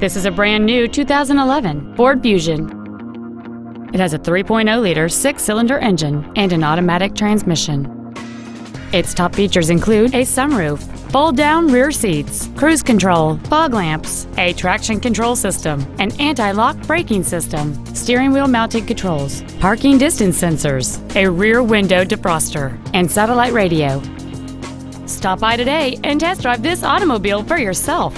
This is a brand new 2011 Ford Fusion. It has a 3.0-liter six-cylinder engine and an automatic transmission. Its top features include a sunroof, fold-down rear seats, cruise control, fog lamps, a traction control system, an anti-lock braking system, steering wheel mounted controls, parking distance sensors, a rear window defroster, and satellite radio. Stop by today and test drive this automobile for yourself.